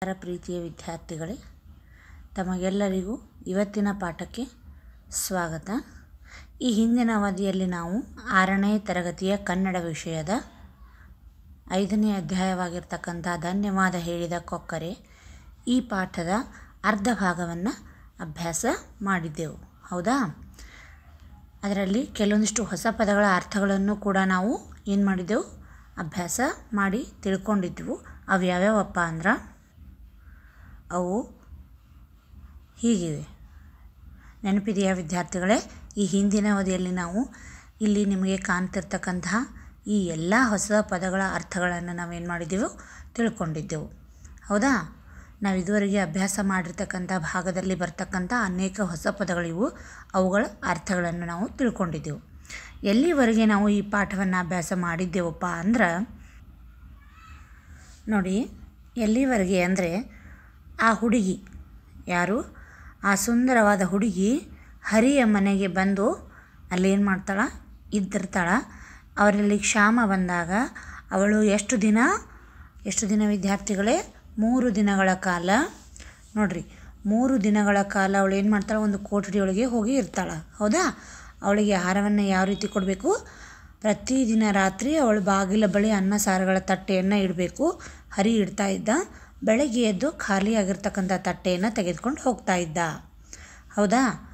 ಪ್ರೀತಿಯ ವಿದ್ಯಾರ್ಥಿಗಳೇ, ತಮಗೆಲ್ಲರಿಗೂ ಇವತ್ತಿನ ಪಾಠಕ್ಕೆ ಸ್ವಾಗತ. ಈ ಹಿಂದಿನ ಅವಧಿಯಲ್ಲಿ ನಾವು ಆರನೇ ತರಗತಿಯ ಕನ್ನಡ ವಿಷಯದ ಐದನೇ ಅಧ್ಯಾಯವಾಗಿರ್ತಕ್ಕಂಥ ಧನ್ಯವಾದ ಹೇಳಿದ ಕೊಕ್ಕರೆ ಈ ಪಾಠದ ಅರ್ಧ ಭಾಗವನ್ನು ಅಭ್ಯಾಸ ಮಾಡಿದ್ದೆವು. ಹೌದಾ? ಅದರಲ್ಲಿ ಕೆಲವೊಂದಿಷ್ಟು ಹೊಸ ಪದಗಳ ಅರ್ಥಗಳನ್ನು ಕೂಡ ನಾವು ಏನು ಮಾಡಿದ್ದೆವು? ಅಭ್ಯಾಸ ಮಾಡಿ ತಿಳ್ಕೊಂಡಿದ್ದೆವು ಅವು ಯಾವ್ಯಾವಪ್ಪ ಅಂದ್ರೆ ಅವು ಹೀಗಿವೆ. ನೆನಪಿದೆಯಾ ವಿದ್ಯಾರ್ಥಿಗಳೇ, ಈ ಹಿಂದಿನ ಅವಧಿಯಲ್ಲಿ ನಾವು ಇಲ್ಲಿ ನಿಮಗೆ ಕಾಣ್ತಿರ್ತಕ್ಕಂತಹ ಈ ಎಲ್ಲ ಹೊಸ ಪದಗಳ ಅರ್ಥಗಳನ್ನು ನಾವೇನು ಮಾಡಿದ್ದೆವು ತಿಳ್ಕೊಂಡಿದ್ದೆವು. ಹೌದಾ? ನಾವು ಇದುವರೆಗೆ ಅಭ್ಯಾಸ ಮಾಡಿರ್ತಕ್ಕಂಥ ಭಾಗದಲ್ಲಿ ಬರ್ತಕ್ಕಂಥ ಅನೇಕ ಹೊಸ ಪದಗಳಿವು, ಅವುಗಳ ಅರ್ಥಗಳನ್ನು ನಾವು ತಿಳ್ಕೊಂಡಿದ್ದೆವು. ಎಲ್ಲಿವರೆಗೆ ನಾವು ಈ ಪಾಠವನ್ನು ಅಭ್ಯಾಸ ಮಾಡಿದ್ದೆವಪ್ಪ ಅಂದ್ರೆ, ನೋಡಿ, ಎಲ್ಲಿವರೆಗೆ ಅಂದರೆ ಆ ಹುಡುಗಿ. ಯಾರು? ಆ ಸುಂದರವಾದ ಹುಡುಗಿ ಹರಿಯ ಮನೆಗೆ ಬಂದು ಅಲ್ಲೇನು ಮಾಡ್ತಾಳೆ? ಇದ್ದಿರ್ತಾಳ. ಅವರಲ್ಲಿ ಕ್ಷಾಮ ಬಂದಾಗ ಅವಳು ಎಷ್ಟು ದಿನ? ಎಷ್ಟು ದಿನ ವಿದ್ಯಾರ್ಥಿಗಳೇ? ಮೂರು ದಿನಗಳ ಕಾಲ. ನೋಡ್ರಿ, ಮೂರು ದಿನಗಳ ಕಾಲ ಅವಳು ಏನು ಮಾಡ್ತಾಳೆ? ಒಂದು ಕೋಠಡಿಯೊಳಗೆ ಹೋಗಿ ಇರ್ತಾಳೆ. ಹೌದಾ? ಅವಳಿಗೆ ಆಹಾರವನ್ನು ಯಾವ ರೀತಿ ಕೊಡಬೇಕು? ಪ್ರತಿದಿನ ರಾತ್ರಿ ಅವಳು ಬಾಗಿಲ ಬಳಿ ಅನ್ನ ಸಾರುಗಳ ತಟ್ಟೆಯನ್ನು ಇಡಬೇಕು. ಹರಿ ಇಡ್ತಾ ಇದ್ದ. ಬೆಳಗ್ಗೆ ಎದ್ದು ಖಾಲಿಯಾಗಿರ್ತಕ್ಕಂಥ ತಟ್ಟೆಯನ್ನು ತೆಗೆದುಕೊಂಡು ಹೋಗ್ತಾ ಇದ್ದ. ಹೌದಾ?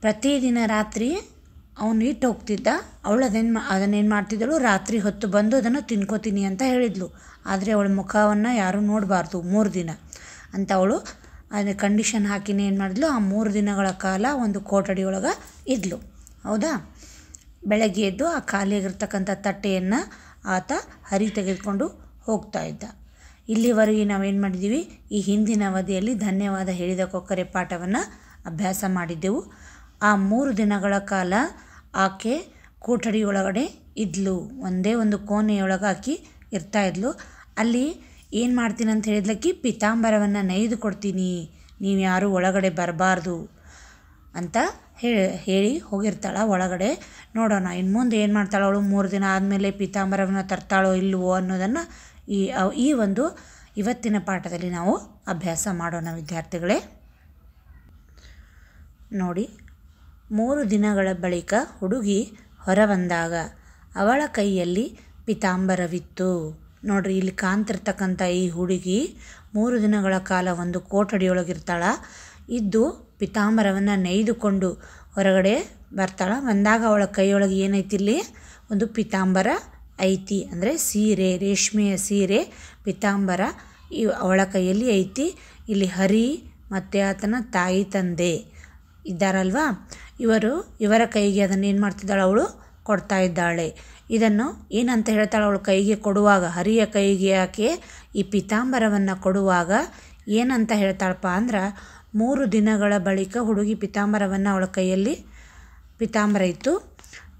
ಪ್ರತಿದಿನ ರಾತ್ರಿ ಅವನು ಇಟ್ಟು ಹೋಗ್ತಿದ್ದ. ಅವಳು ಅದೇನು ಮಾ ಅದನ್ನೇನು ಮಾಡ್ತಿದ್ದಳು? ರಾತ್ರಿ ಹೊತ್ತು ಬಂದು ಅದನ್ನು ತಿನ್ಕೋತೀನಿ ಅಂತ ಹೇಳಿದ್ಲು. ಆದರೆ ಅವಳ ಮುಖವನ್ನು ಯಾರೂ ನೋಡಬಾರ್ದು. ಮೂರು ದಿನ ಅಂತ ಅವಳು ಅದನ್ನು ಕಂಡೀಷನ್ ಹಾಕಿನೇ ಏನು ಮಾಡಿದ್ಲು? ಆ ಮೂರು ದಿನಗಳ ಕಾಲ ಒಂದು ಕೊಠಡಿ ಒಳಗೆ ಇದ್ಲು. ಹೌದಾ? ಬೆಳಗ್ಗೆ ಎದ್ದು ಆ ಖಾಲಿಯಾಗಿರ್ತಕ್ಕಂಥ ತಟ್ಟೆಯನ್ನು ಆತ ಹರಿ ತೆಗೆದುಕೊಂಡು ಹೋಗ್ತಾ ಇದ್ದ. ಇಲ್ಲಿವರೆಗೆ ನಾವೇನು ಮಾಡಿದ್ದೀವಿ ಈ ಹಿಂದಿನ ಅವಧಿಯಲ್ಲಿ ಧನ್ಯವಾದ ಹೇಳಿದ ಕೊಕ್ಕರೆ ಪಾಠವನ್ನು ಅಭ್ಯಾಸ ಮಾಡಿದ್ದೆವು. ಆ ಮೂರು ದಿನಗಳ ಕಾಲ ಆಕೆ ಕೊಠಡಿಯೊಳಗಡೆ ಇದ್ಲು. ಒಂದೇ ಒಂದು ಕೋಣೆಯೊಳಗೆ ಆಕಿ ಇರ್ತಾ ಇದ್ಲು. ಅಲ್ಲಿ ಏನು ಮಾಡ್ತೀನಿ ಅಂತ ಹೇಳಿದ್ಲಕ್ಕಿ ಪಿತಾಂಬರವನ್ನು ನೈದು ಕೊಡ್ತೀನಿ. ನೀವು ಯಾರೂ ಒಳಗಡೆ ಬರಬಾರ್ದು ಅಂತ ಹೇಳಿ ಹೇಳಿ ಹೋಗಿರ್ತಾಳೆ ಒಳಗಡೆ. ನೋಡೋಣ ಇನ್ನು ಮುಂದೆ ಏನು ಮಾಡ್ತಾಳೆ ಅವಳು? ಮೂರು ದಿನ ಆದಮೇಲೆ ಪೀತಾಂಬರವನ್ನು ತರ್ತಾಳೋ ಇಲ್ಲವೋ ಅನ್ನೋದನ್ನು ಈ ಈ ಒಂದು ಇವತ್ತಿನ ಪಾಠದಲ್ಲಿ ನಾವು ಅಭ್ಯಾಸ ಮಾಡೋಣ ವಿದ್ಯಾರ್ಥಿಗಳೇ. ನೋಡಿ, ಮೂರು ದಿನಗಳ ಬಳಿಕ ಹುಡುಗಿ ಹೊರ ಬಂದಾಗ ಅವಳ ಕೈಯಲ್ಲಿ ಪಿತಾಂಬರವಿತ್ತು. ನೋಡ್ರಿ, ಇಲ್ಲಿ ಕಾಣ್ತಿರ್ತಕ್ಕಂಥ ಈ ಹುಡುಗಿ ಮೂರು ದಿನಗಳ ಕಾಲ ಒಂದು ಕೋಟಡಿಯೊಳಗಿರ್ತಾಳ ಇದ್ದು ಪಿತಾಂಬರವನ್ನು ನೇಯ್ದುಕೊಂಡು ಹೊರಗಡೆ ಬರ್ತಾಳೆ. ಬಂದಾಗ ಅವಳ ಕೈಯೊಳಗೆ ಏನೈತಿ ಇಲ್ಲಿ? ಒಂದು ಪಿತಾಂಬರ ಐತಿ ಅಂದರೆ ಸೀರೆ, ರೇಷ್ಮೆಯ ಸೀರೆ, ಪಿತಾಂಬರ, ಇವ್ ಅವಳ ಕೈಯಲ್ಲಿ ಐತಿ. ಇಲ್ಲಿ ಹರಿ ಮತ್ತು ಆತನ ತಾಯಿ ತಂದೆ ಇದ್ದಾರಲ್ವಾ? ಇವರು ಇವರ ಕೈಗೆ ಅದನ್ನು ಏನು ಮಾಡ್ತಿದ್ದಾಳೆ ಅವಳು? ಕೊಡ್ತಾ ಇದ್ದಾಳೆ. ಇದನ್ನು ಏನಂತ ಹೇಳ್ತಾಳೆ ಅವಳು ಕೈಗೆ ಕೊಡುವಾಗ? ಹರಿಯ ಕೈಗೆ ಆಕೆ ಈ ಪಿತಾಂಬರವನ್ನು ಕೊಡುವಾಗ ಏನಂತ ಹೇಳ್ತಾಳಪ್ಪ ಅಂದ್ರೆ ಮೂರು ದಿನಗಳ ಬಳಿಕ ಹುಡುಗಿ ಪಿತಾಂಬರವನ್ನು ಅವಳ ಕೈಯಲ್ಲಿ ಪಿತಾಂಬರ ಇತ್ತು.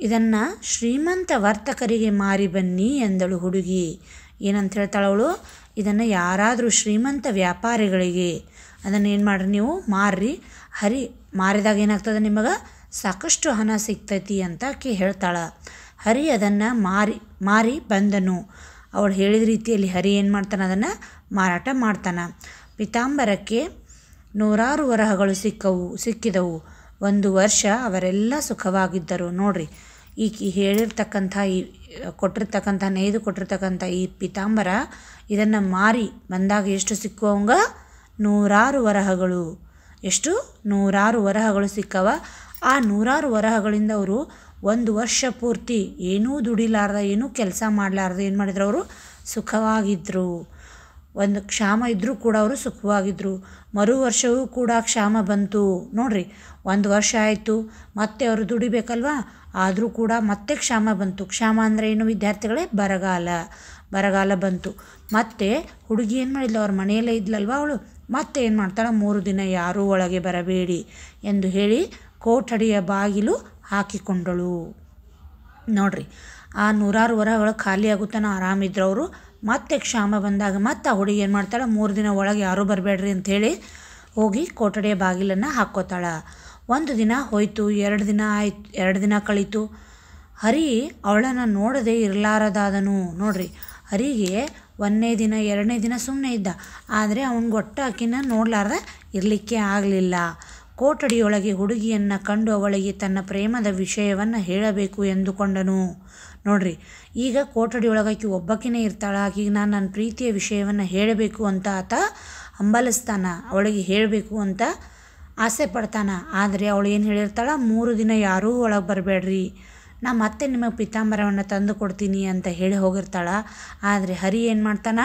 ಇದನ್ನು ಶ್ರೀಮಂತ ವರ್ತಕರಿಗೆ ಮಾರಿ ಬನ್ನಿ ಎಂದಳು ಹುಡುಗಿ. ಏನಂತ ಹೇಳ್ತಾಳೆ ಅವಳು? ಇದನ್ನು ಯಾರಾದರೂ ಶ್ರೀಮಂತ ವ್ಯಾಪಾರಿಗಳಿಗೆ. ಅದನ್ನು ಏನು ಮಾಡ್ರಿ ನೀವು? ಮಾರ್ರಿ. ಹರಿ, ಮಾರಿದಾಗ ಏನಾಗ್ತದೆ ನಿಮಗೆ? ಸಾಕಷ್ಟು ಹಣ ಸಿಗ್ತೈತಿ ಅಂತ ಆಕೆ ಹೇಳ್ತಾಳೆ. ಹರಿ ಅದನ್ನು ಮಾರಿ ಮಾರಿ ಬಂದನು. ಅವಳು ಹೇಳಿದ ರೀತಿಯಲ್ಲಿ ಹರಿ ಏನು ಮಾಡ್ತಾನೆ? ಅದನ್ನು ಮಾರಾಟ ಮಾಡ್ತಾನೆ. ಪಿತಾಂಬರಕ್ಕೆ ನೂರಾರು ವರಹಗಳು ಸಿಕ್ಕವು, ಸಿಕ್ಕಿದವು. ಒಂದು ವರ್ಷ ಅವರೆಲ್ಲ ಸುಖವಾಗಿದ್ದರು. ನೋಡ್ರಿ ಈಕೆ ಹೇಳಿರ್ತಕ್ಕಂಥ ಈ, ಕೊಟ್ಟಿರ್ತಕ್ಕಂಥ, ನೇಯ್ದು ಕೊಟ್ಟಿರ್ತಕ್ಕಂಥ ಈ ಪೀತಾಂಬರ ಇದನ್ನು ಮಾರಿ ಬಂದಾಗ ಎಷ್ಟು ಸಿಕ್ಕುವಂಗ? ನೂರಾರು ವರಹಗಳು. ಎಷ್ಟು? ನೂರಾರು ವರಹಗಳು ಸಿಕ್ಕವ. ಆ ನೂರಾರು ವರಹಗಳಿಂದ ಅವರು ಒಂದು ವರ್ಷ ಪೂರ್ತಿ ಏನೂ ದುಡಿಲಾರ್ದ, ಏನೂ ಕೆಲಸ ಮಾಡಲಾರ್ದ, ಏನು ಮಾಡಿದ್ರು ಅವರು? ಸುಖವಾಗಿದ್ದರು ಒಂದು ಕ್ಷಾಮ ಇದ್ದರೂ ಕೂಡ ಅವರು ಸುಖವಾಗಿದ್ದರು ಮರು ವರ್ಷವೂ ಕೂಡ ಕ್ಷಾಮ ಬಂತು. ನೋಡ್ರಿ, ಒಂದು ವರ್ಷ ಆಯಿತು, ಮತ್ತೆ ಅವರು ದುಡಿಬೇಕಲ್ವಾ? ಆದರೂ ಕೂಡ ಮತ್ತೆ ಕ್ಷಾಮ ಬಂತು. ಕ್ಷಾಮ ಅಂದರೆ ಏನು ವಿದ್ಯಾರ್ಥಿಗಳೇ? ಬರಗಾಲ. ಬರಗಾಲ ಬಂತು. ಮತ್ತೆ ಹುಡುಗಿ ಏನು ಮಾಡಿದ್ಲು? ಅವ್ರ ಮನೆಯಲ್ಲೇ ಇದ್ಲಲ್ವ ಅವಳು? ಮತ್ತೆ ಏನು ಮಾಡ್ತಾಳೆ? ಮೂರು ದಿನ ಯಾರೂ ಒಳಗೆ ಬರಬೇಡಿ ಎಂದು ಹೇಳಿ ಕೋಠಡಿಯ ಬಾಗಿಲು ಹಾಕಿಕೊಂಡಳು. ನೋಡ್ರಿ, ಆ ನೂರಾರು ವರಗಳು ಖಾಲಿ ಆಗುತ್ತಾನ ಆರಾಮಿದ್ರು ಅವರು. ಮತ್ತೆ ಕ್ಷಾಮ ಬಂದಾಗ ಮತ್ತೆ ಆ ಹುಡುಗಿ ಏನು ಮಾಡ್ತಾಳೆ? ಮೂರು ದಿನ ಒಳಗೆ ಯಾರೂ ಬರಬೇಡ್ರಿ ಅಂಥೇಳಿ ಹೋಗಿ ಕೊಠಡಿಯ ಬಾಗಿಲನ್ನು ಹಾಕ್ಕೋತಾಳೆ. ಒಂದು ದಿನ ಹೋಯಿತು, ಎರಡು ದಿನ ಆಯ್ತು, ಎರಡು ದಿನ ಕಳೀತು. ಹರಿ ಅವಳನ್ನು ನೋಡದೆ ಇರಲಾರದಾದನು. ನೋಡ್ರಿ, ಹರಿಗೆ ಒಂದನೇ ದಿನ, ಎರಡನೇ ದಿನ ಸುಮ್ಮನೆ ಇದ್ದ. ಆದರೆ ಅವನಿಗೆ ಒಟ್ಟು ಆಕಿನ ನೋಡಲಾರ್ದ ಇರಲಿಕ್ಕೆ ಆಗಲಿಲ್ಲ. ಕೋಟಡಿಯೊಳಗೆ ಹುಡುಗಿಯನ್ನು ಕಂಡು ಅವಳಿಗೆ ತನ್ನ ಪ್ರೇಮದ ವಿಷಯವನ್ನು ಹೇಳಬೇಕು ಎಂದುಕೊಂಡನು. ನೋಡ್ರಿ, ಈಗ ಕೋಟಡಿಯೊಳಗೆ ಆಕಿ ಒಬ್ಬಾಕಿನೇ ಇರ್ತಾಳೆ ಆಕಿಗೆ ನಾನು ನನ್ನ ಪ್ರೀತಿಯ ವಿಷಯವನ್ನು ಹೇಳಬೇಕು ಅಂತ ಆತ ಹಂಬಲಿಸ್ತಾನ, ಅವಳಿಗೆ ಹೇಳಬೇಕು ಅಂತ ಆಸೆ ಪಡ್ತಾನ. ಆದರೆ ಅವಳು ಏನು ಹೇಳಿರ್ತಾಳೆ, ಮೂರು ದಿನ ಯಾರೂ ಒಳಗೆ ಬರಬೇಡ್ರಿ, ನಾ ಮತ್ತೆ ನಿಮಗೆ ಪಿತಾಂಬರವನ್ನು ತಂದು ಕೊಡ್ತೀನಿ ಅಂತ ಹೇಳಿ ಹೋಗಿರ್ತಾಳ. ಆದರೆ ಹರಿ ಏನು ಮಾಡ್ತಾನ,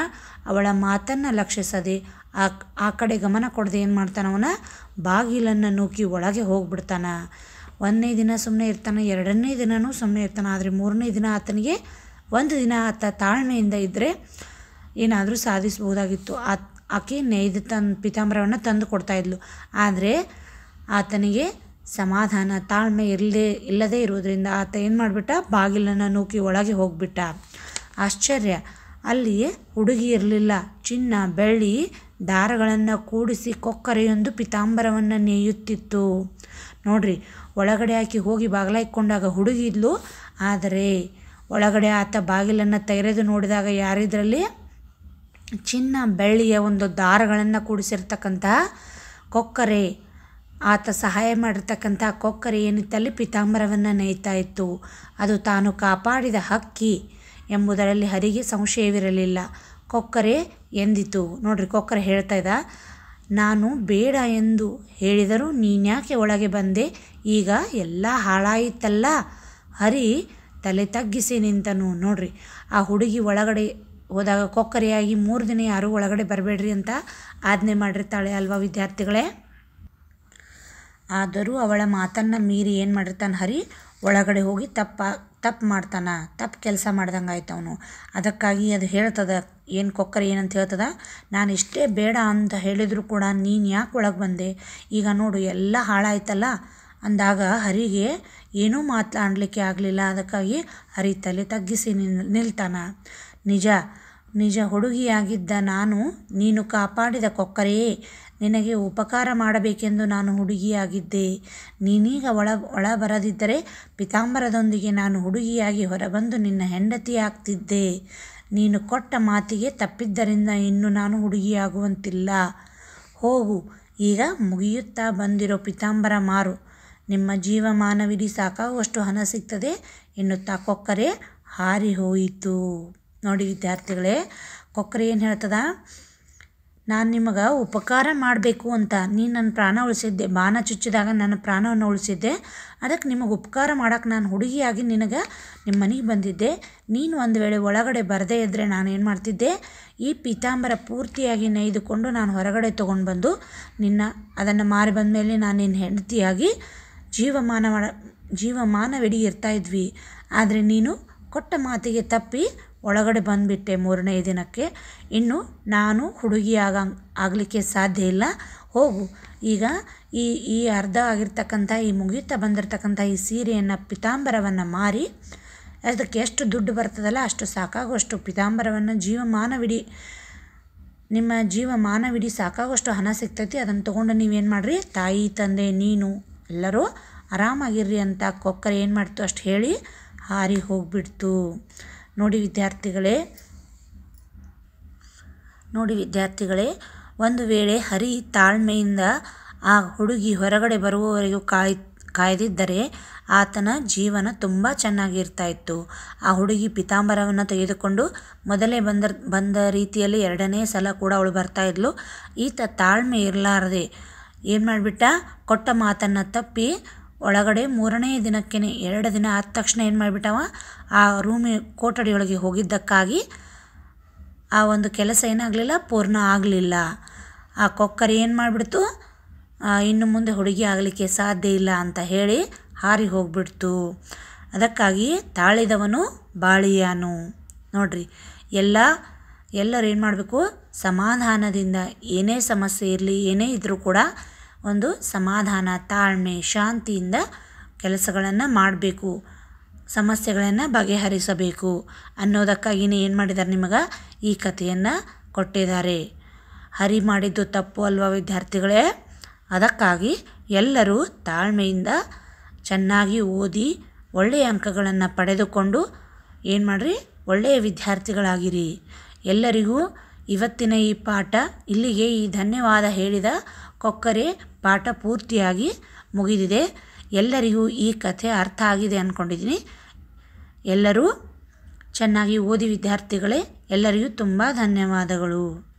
ಅವಳ ಮಾತನ್ನು ಲಕ್ಷಿಸದೆ ಆ ಆ ಕಡೆ ಗಮನ ಕೊಡದೆ ಏನು ಮಾಡ್ತಾನೆ ಅವನ? ಬಾಗಿಲನ್ನು ನೂಕಿ ಒಳಗೆ ಹೋಗ್ಬಿಡ್ತಾನೆ. ಒಂದನೇ ದಿನ ಸುಮ್ಮನೆ ಇರ್ತಾನೆ, ಎರಡನೇ ದಿನವೂ ಸುಮ್ಮನೆ ಇರ್ತಾನೆ. ಆದರೆ ಮೂರನೇ ದಿನ ಆತನಿಗೆ ಒಂದು ದಿನ ಆತ ತಾಳ್ಮೆಯಿಂದ ಇದ್ದರೆ ಏನಾದರೂ ಸಾಧಿಸಬಹುದಾಗಿತ್ತು. ಆ ಆಕೆ ನೇಯ್ದು ತನ್ನ ಪಿತಾಂಬರವನ್ನು ತಂದು ಕೊಡ್ತಾಯಿದ್ಲು ಆದರೆ ಆತನಿಗೆ ಸಮಾಧಾನ, ತಾಳ್ಮೆ ಇಲ್ಲದೆ ಇಲ್ಲದೇ ಇರೋದ್ರಿಂದ ಆತ ಏನು ಮಾಡಿಬಿಟ್ಟ? ಬಾಗಿಲನ್ನು ನೂಕಿ ಒಳಗೆ ಹೋಗಿಬಿಟ್ಟ. ಆಶ್ಚರ್ಯ. ಅಲ್ಲಿ ಹುಡುಗಿ ಇರಲಿಲ್ಲ. ಚಿನ್ನ, ಬೆಳ್ಳಿ ದಾರಗಳನ್ನು ಕೂಡಿಸಿ ಕೊಕ್ಕರೆಯೊಂದು ಪಿತಾಂಬರವನ್ನು ನೇಯುತ್ತಿತ್ತು. ನೋಡ್ರಿ, ಒಳಗಡೆ ಹಾಕಿ ಹೋಗಿ ಬಾಗಿಲಾಯ್ಕೊಂಡಾಗ ಹುಡುಗಿ ಇದ್ಲು ಆದರೆ ಒಳಗಡೆ ಆತ ಬಾಗಿಲನ್ನು ತೆರೆದು ನೋಡಿದಾಗ ಯಾರಿದ್ರಲ್ಲಿ? ಚಿನ್ನ ಬೆಳ್ಳಿಯ ಒಂದು ದಾರಗಳನ್ನು ಕೂಡಿಸಿರ್ತಕ್ಕಂತಹ ಕೊಕ್ಕರೆ. ಆತ ಸಹಾಯ ಮಾಡಿರ್ತಕ್ಕಂಥ ಕೊಕ್ಕರೆ ಏನಿತ್ತಲ್ಲಿ? ಪಿತಾಂಬರವನ್ನು ನೇಯ್ತಾ ಇತ್ತು. ಅದು ತಾನು ಕಾಪಾಡಿದ ಹಕ್ಕಿ ಎಂಬುದರಲ್ಲಿ ಹರಿಗೆ ಸಂಶಯವಿರಲಿಲ್ಲ. ಕೊಕ್ಕರೆ ಎಂದಿತು. ನೋಡ್ರಿ, ಕೊಕ್ಕರೆ ಹೇಳ್ತಾ ಇದ್ದ. ನಾನು ಬೇಡ ಎಂದು ಹೇಳಿದರೂ ನೀನ್ಯಾಕೆ ಒಳಗೆ ಬಂದೆ? ಈಗ ಎಲ್ಲ ಹಾಳಾಯಿತಲ್ಲ. ಹರಿ, ತಲೆ ತಗ್ಗಿಸಿ ನಿಂತನು. ನೋಡ್ರಿ, ಆ ಹುಡುಗಿ ಒಳಗಡೆ ಹೋದಾಗ ಕೊಕ್ಕರೆಯಾಗಿ ಮೂರು ದಿನ ಯಾರೂ ಒಳಗಡೆ ಬರಬೇಡ್ರಿ ಅಂತ ಆಜ್ಞೆ ಮಾಡಿರ್ತಾಳೆ ಅಲ್ವಾ ವಿದ್ಯಾರ್ಥಿಗಳೇ? ಆದರೂ ಅವಳ ಮಾತನ್ನು ಮೀರಿ ಏನು ಮಾಡಿರ್ತಾನೆ ಹರಿ? ಒಳಗಡೆ ಹೋಗಿ ತಪ್ಪ, ತಪ್ಪು ಮಾಡ್ತಾನೆ, ತಪ್ಪು ಕೆಲಸ ಮಾಡ್ದಂಗೆ ಆಯ್ತು ಅವನು. ಅದಕ್ಕಾಗಿ ಅದು ಹೇಳ್ತದ, ಏನು ಕೊಕ್ಕರೆ ಏನಂತ ಹೇಳ್ತದ, ನಾನು ಇಷ್ಟೇ ಬೇಡ ಅಂತ ಹೇಳಿದರೂ ಕೂಡ ನೀನು ಯಾಕೆ ಒಳಗೆ ಬಂದೆ? ಈಗ ನೋಡು, ಎಲ್ಲ ಹಾಳಾಯ್ತಲ್ಲ? ಅಂದಾಗ ಹರಿಗೆ, ಏನೂ ಮಾತಾಡಲಿಕ್ಕೆ ಆಗಲಿಲ್ಲ, ಅದಕ್ಕಾಗಿ ಹರಿ ತಲೆ ತಗ್ಗಿಸಿ ನಿಲ್, ನಿಲ್ತಾನ. ನಿಜ ನಿಜ ಹುಡುಗಿಯಾಗಿದ್ದ ನಾನು, ನೀನು ಕಾಪಾಡಿದ ಕೊಕ್ಕರೆಯೇ ನಿನಗೆ ಉಪಕಾರ ಮಾಡಬೇಕೆಂದು ನಾನು ಹುಡುಗಿಯಾಗಿದ್ದೆ. ನೀನೀಗ ಒಳ ಒಳ ಬರದಿದ್ದರೆ ಪಿತಾಂಬರದೊಂದಿಗೆ ನಾನು ಹುಡುಗಿಯಾಗಿ ಹೊರಬಂದು ನಿನ್ನ ಹೆಂಡತಿಯಾಗ್ತಿದ್ದೆ. ನೀನು ಕೊಟ್ಟ ಮಾತಿಗೆ ತಪ್ಪಿದ್ದರಿಂದ ಇನ್ನು ನಾನು ಹುಡುಗಿಯಾಗುವಂತಿಲ್ಲ. ಹೋಗು, ಈಗ ಮುಗಿಯುತ್ತಾ ಬಂದಿರೋ ಪಿತಾಂಬರ ಮಾರು. ನಿಮ್ಮ ಜೀವಮಾನವಿಡೀ ಸಾಕಾಗುವಷ್ಟು ಹಣ ಸಿಗ್ತದೆ ಎನ್ನುತ್ತಾ ಕೊಕ್ಕರೆ ಹಾರಿ ಹೋಯಿತು. ನೋಡಿ ವಿದ್ಯಾರ್ಥಿಗಳೇ, ಕೊಕ್ಕರೆ ಏನು ಹೇಳ್ತದ? ನಾನು ನಿಮಗೆ ಉಪಕಾರ ಮಾಡಬೇಕು ಅಂತ. ನೀನು ನನ್ನ ಪ್ರಾಣ ಉಳಿಸಿದ್ದೆ. ಬಾಣ ಚುಚ್ಚಿದಾಗ ನನ್ನ ಪ್ರಾಣವನ್ನು ಉಳಿಸಿದ್ದೆ. ಅದಕ್ಕೆ ನಿಮಗೆ ಉಪಕಾರ ಮಾಡೋಕ್ಕೆ ನಾನು ಹುಡುಗಿಯಾಗಿ ನಿನಗೆ ನಿಮ್ಮ ಮನೆಗೆ ಬಂದಿದ್ದೆ. ನೀನು ಒಂದು ವೇಳೆ ಒಳಗಡೆ ಬರದೇ ಇದ್ದರೆ ನಾನು ಏನು ಮಾಡ್ತಿದ್ದೆ? ಈ ಪೀತಾಂಬರ ಪೂರ್ತಿಯಾಗಿ ನೈದುಕೊಂಡು ನಾನು ಹೊರಗಡೆ ತೊಗೊಂಡು ಬಂದು ನಿನ್ನ, ಅದನ್ನು ಮಾರಿ ಬಂದ ಮೇಲೆ ನಾನು ನಿನ್ನ ಹೆಂಡತಿಯಾಗಿ ಜೀವಮಾನ ಮಾಡ ಜೀವಮಾನವಿಡೀ ಇರ್ತಾ ಇದ್ವಿ. ಆದರೆ ನೀನು ಕೊಟ್ಟ ಮಾತಿಗೆ ತಪ್ಪಿ ಒಳಗಡೆ ಬಂದುಬಿಟ್ಟೆ ಮೂರನೇ ದಿನಕ್ಕೆ. ಇನ್ನು ನಾನು ಹುಡುಗಿಯಾಗ ಆಗಲಿಕ್ಕೆ ಸಾಧ್ಯ ಇಲ್ಲ. ಹೋಗು. ಈಗ ಈ ಈ ಅರ್ಧ ಆಗಿರ್ತಕ್ಕಂಥ, ಈ ಮುಗಿಯುತ್ತಾ ಬಂದಿರತಕ್ಕಂಥ ಈ ಸೀರೆಯನ್ನು ಪಿತಾಂಬರವನ್ನು ಮಾರಿ, ಅದಕ್ಕೆ ಎಷ್ಟು ದುಡ್ಡು ಬರ್ತದಲ್ಲ ಅಷ್ಟು ಸಾಕಾಗುವಷ್ಟು ಪಿತಾಂಬರವನ್ನು ಜೀವಮಾನವಿಡಿ, ನಿಮ್ಮ ಜೀವಮಾನವಿಡಿ ಸಾಕಾಗುವಷ್ಟು ಹಣ ಸಿಗ್ತೈತಿ. ಅದನ್ನು ತೊಗೊಂಡು ನೀವೇನು ಮಾಡಿರಿ? ತಾಯಿ, ತಂದೆ, ನೀನು ಎಲ್ಲರೂ ಆರಾಮಾಗಿರ್ರಿ ಅಂತ ಕೊಕ್ಕರೆ ಏನು ಮಾಡ್ತು ಅಷ್ಟು ಹೇಳಿ ಹಾರಿ ಹೋಗಿಬಿಡ್ತು. ನೋಡಿ ವಿದ್ಯಾರ್ಥಿಗಳೇ ನೋಡಿ ವಿದ್ಯಾರ್ಥಿಗಳೇ, ಒಂದು ವೇಳೆ ಹರಿ ತಾಳ್ಮೆಯಿಂದ ಆ ಹುಡುಗಿ ಹೊರಗಡೆ ಬರುವವರೆಗೂ ಕಾಯ್, ಕಾಯ್ದಿದ್ದರೆ ಆತನ ಜೀವನ ತುಂಬ ಚೆನ್ನಾಗಿರ್ತಾ ಇತ್ತು ಆ ಹುಡುಗಿ ಪಿತಾಂಬರವನ್ನು ತೆಗೆದುಕೊಂಡು ಮೊದಲೇ ಬಂದ ಬಂದ ರೀತಿಯಲ್ಲಿ ಎರಡನೇ ಸಲ ಕೂಡ ಅವಳು ಬರ್ತಾ ಇದ್ಲು. ಈತ ತಾಳ್ಮೆ ಇರಲಾರದೆ ಏನು ಮಾಡಿಬಿಟ್ಟ? ಕೊಟ್ಟ ಮಾತನ್ನು ತಪ್ಪಿ ಒಳಗಡೆ ಮೂರನೇ ದಿನಕ್ಕೇ ಎರಡು ದಿನ ಆದ ತಕ್ಷಣ ಏನು ಮಾಡಿಬಿಟ್ಟವ? ಆ ರೂಮಿ, ಕೊಠಡಿಯೊಳಗೆ ಹೋಗಿದ್ದಕ್ಕಾಗಿ ಆ ಒಂದು ಕೆಲಸ ಏನಾಗಲಿಲ್ಲ, ಪೂರ್ಣ ಆಗಲಿಲ್ಲ. ಆ ಕೊಕ್ಕರಿ ಏನು ಮಾಡಿಬಿಡ್ತು? ಇನ್ನು ಮುಂದೆ ಹುಡುಗಿ ಆಗಲಿಕ್ಕೆ ಸಾಧ್ಯ ಇಲ್ಲ ಅಂತ ಹೇಳಿ ಹಾರಿ ಹೋಗ್ಬಿಡ್ತು. ಅದಕ್ಕಾಗಿ ತಾಳಿದವನು ಬಾಳಿಯಾನು. ನೋಡ್ರಿ, ಎಲ್ಲ, ಎಲ್ಲರೂ ಏನು ಮಾಡಬೇಕು? ಸಮಾಧಾನದಿಂದ, ಏನೇ ಸಮಸ್ಯೆ ಇರಲಿ, ಏನೇ ಇದ್ದರೂ ಕೂಡ ಒಂದು ಸಮಾಧಾನ, ತಾಳ್ಮೆ, ಶಾಂತಿಯಿಂದ ಕೆಲಸಗಳನ್ನು ಮಾಡಬೇಕು. ಸಮಸ್ಯೆಗಳನ್ನು ಬಗೆಹರಿಸಬೇಕು. ಅನ್ನೋದಕ್ಕಾಗಿನೇ ಏನು ಮಾಡಿದ್ದಾರೆ ನಿಮಗೆ? ಈ ಕಥೆಯನ್ನು ಕೊಟ್ಟಿದ್ದಾರೆ. ಹರಿ ಮಾಡಿದ್ದು ತಪ್ಪು ಅಲ್ವಾ ವಿದ್ಯಾರ್ಥಿಗಳೇ? ಅದಕ್ಕಾಗಿ ಎಲ್ಲರೂ ತಾಳ್ಮೆಯಿಂದ ಚೆನ್ನಾಗಿ ಓದಿ ಒಳ್ಳೆಯ ಅಂಕಗಳನ್ನು ಪಡೆದುಕೊಂಡು ಏನು ಮಾಡಿರಿ? ಒಳ್ಳೆಯ ವಿದ್ಯಾರ್ಥಿಗಳಾಗಿರಿ. ಎಲ್ಲರಿಗೂ ಇವತ್ತಿನ ಈ ಪಾಠ ಇಲ್ಲಿಗೆ ಈ ಧನ್ಯವಾದ ಹೇಳಿದ ಕೊಕ್ಕರೆ ಪಾಠ ಪೂರ್ತಿಯಾಗಿ ಮುಗಿದಿದೆ. ಎಲ್ಲರಿಗೂ ಈ ಕಥೆ ಅರ್ಥ ಆಗಿದೆ ಅಂದ್ಕೊಂಡಿದ್ದೀನಿ ಎಲ್ಲರೂ ಚೆನ್ನಾಗಿ ಓದಿ ವಿದ್ಯಾರ್ಥಿಗಳೇ, ಎಲ್ಲರಿಗೂ ತುಂಬ ಧನ್ಯವಾದಗಳು.